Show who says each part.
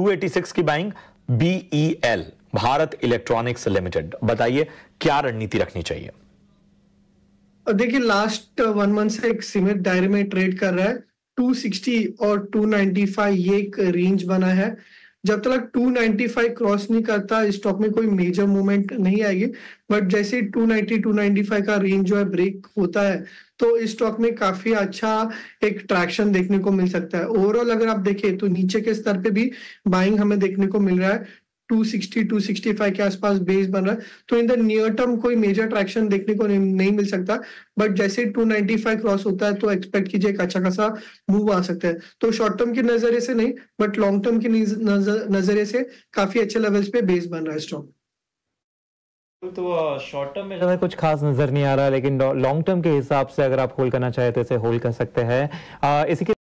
Speaker 1: 286 की buying BEL Bharat electronics limited बताइए, क्या रणनीति रखनी चाहिए?
Speaker 2: देखिए लास्ट वन मंथ से एक सीमित दायरे में ट्रेड कर रहा है। 260 और 295 ये एक रेंज बना है। जब तक 295 क्रॉस नहीं करता स्टॉक में कोई मेजर मूवमेंट नहीं आएगी। बट जैसे 290 295 का रेंज जो है ब्रेक होता है तो इस स्टॉक में काफ़ी अच्छा एक ट्रैक्शन देखने को मिल सकता है। ओवरऑल अगर आप देखें तो नीचे के स्तर पे भी बाइंग हमें देखने को मिल रहा है। 260 265 के आसपास बेस बन रहा है। तो इन द नियर टर्म कोई मेजर ट्रैक्शन देखने को नहीं, नहीं मिल सकता। बट जैसे 295 क्रॉस होता है तो एक्सपेक्ट कीजिए एक अच्छा खासा मूव आ सकता है। तो शॉर्ट टर्म के नज़रिए से नहीं बट लॉन्ग टर्म के नज़रिए से काफ़ी अच्छे लेवल्स पे बेस बन रहा है स्टॉक
Speaker 3: तो शॉर्ट टर्म में कुछ खास नज़र नहीं आ रहा लेकिन लॉन्ग टर्म के हिसाब से अगर आप होल्ड करना चाहे तो इसे होल्ड कर सकते हैं। इसी के